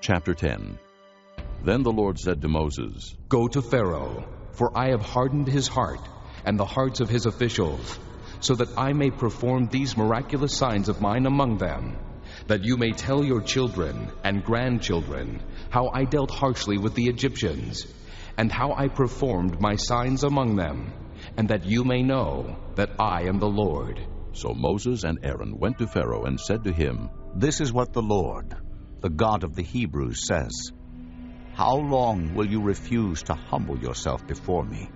Chapter 10 Then the Lord said to Moses, Go to Pharaoh, for I have hardened his heart and the hearts of his officials, so that I may perform these miraculous signs of mine among them, that you may tell your children and grandchildren how I dealt harshly with the Egyptians, and how I performed my signs among them, and that you may know that I am the Lord. So Moses and Aaron went to Pharaoh and said to him, This is what the Lord, the God of the Hebrews, says. How long will you refuse to humble yourself before me?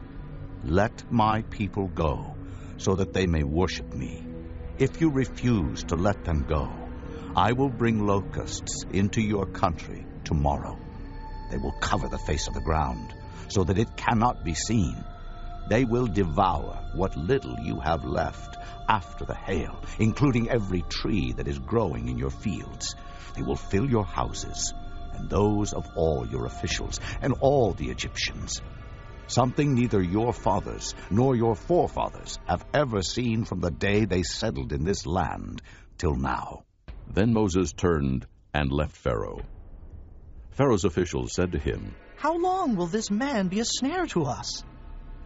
Let my people go, so that they may worship me. If you refuse to let them go, I will bring locusts into your country tomorrow. They will cover the face of the ground, so that it cannot be seen. They will devour what little you have left after the hail, including every tree that is growing in your fields. They will fill your houses, and those of all your officials, and all the Egyptians. Something neither your fathers nor your forefathers have ever seen from the day they settled in this land till now. Then Moses turned and left Pharaoh. Pharaoh's officials said to him, How long will this man be a snare to us?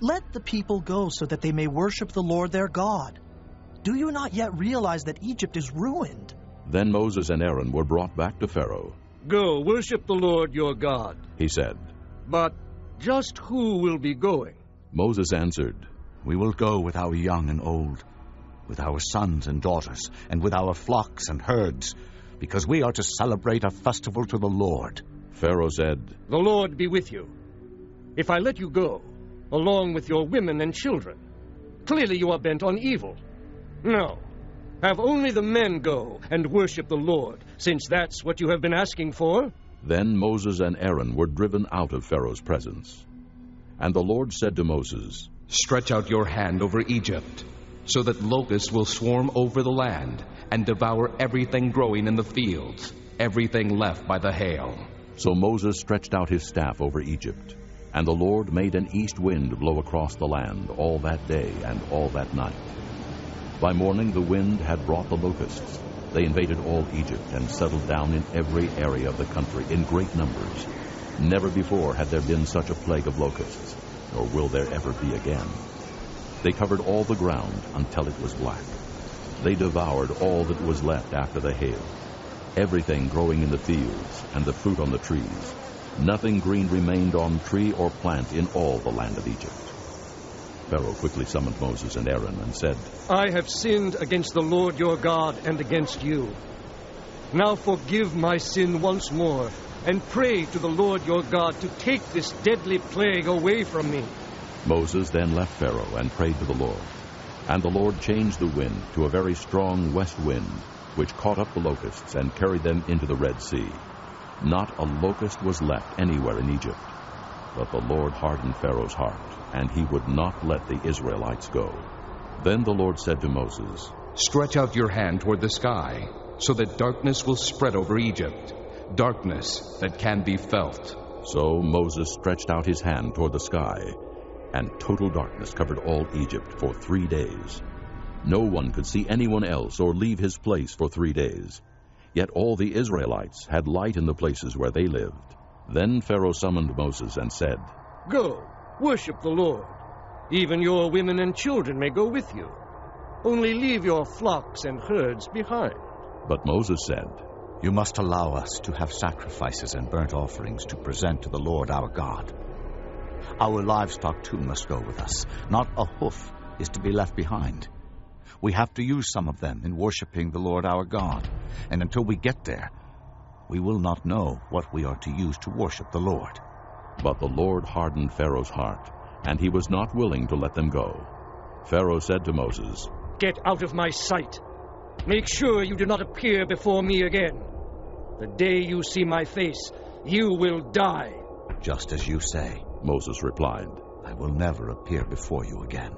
Let the people go so that they may worship the Lord their God. Do you not yet realize that Egypt is ruined? Then Moses and Aaron were brought back to Pharaoh. Go, worship the Lord your God. He said, But just who will be going? Moses answered, We will go with our young and old, with our sons and daughters, and with our flocks and herds, because we are to celebrate a festival to the Lord. Pharaoh said, The Lord be with you. If I let you go, along with your women and children, clearly you are bent on evil. No. Have only the men go and worship the Lord, since that's what you have been asking for. Then Moses and Aaron were driven out of Pharaoh's presence. And the Lord said to Moses, Stretch out your hand over Egypt, so that locusts will swarm over the land and devour everything growing in the fields, everything left by the hail. So Moses stretched out his staff over Egypt, and the Lord made an east wind blow across the land all that day and all that night. By morning the wind had brought the locusts. They invaded all Egypt and settled down in every area of the country in great numbers. Never before had there been such a plague of locusts, nor will there ever be again. They covered all the ground until it was black. They devoured all that was left after the hail, everything growing in the fields and the fruit on the trees. Nothing green remained on tree or plant in all the land of Egypt. Pharaoh quickly summoned Moses and Aaron and said, I have sinned against the Lord your God and against you. Now forgive my sin once more, and pray to the Lord your God to take this deadly plague away from me. Moses then left Pharaoh and prayed to the Lord. And the Lord changed the wind to a very strong west wind, which caught up the locusts and carried them into the Red Sea. Not a locust was left anywhere in Egypt. But the Lord hardened Pharaoh's heart, and he would not let the Israelites go. Then the Lord said to Moses, Stretch out your hand toward the sky, so that darkness will spread over Egypt, darkness that can be felt. So Moses stretched out his hand toward the sky, and total darkness covered all Egypt for three days. No one could see anyone else or leave his place for three days. Yet all the Israelites had light in the places where they lived. Then Pharaoh summoned Moses and said, Go, worship the Lord. Even your women and children may go with you. Only leave your flocks and herds behind. But Moses said, You must allow us to have sacrifices and burnt offerings to present to the Lord our God. Our livestock too must go with us. Not a hoof is to be left behind. We have to use some of them in worshiping the Lord our God. And until we get there, we will not know what we are to use to worship the Lord. But the Lord hardened Pharaoh's heart, and he was not willing to let them go. Pharaoh said to Moses, Get out of my sight. Make sure you do not appear before me again. The day you see my face, you will die. Just as you say, Moses replied. I will never appear before you again.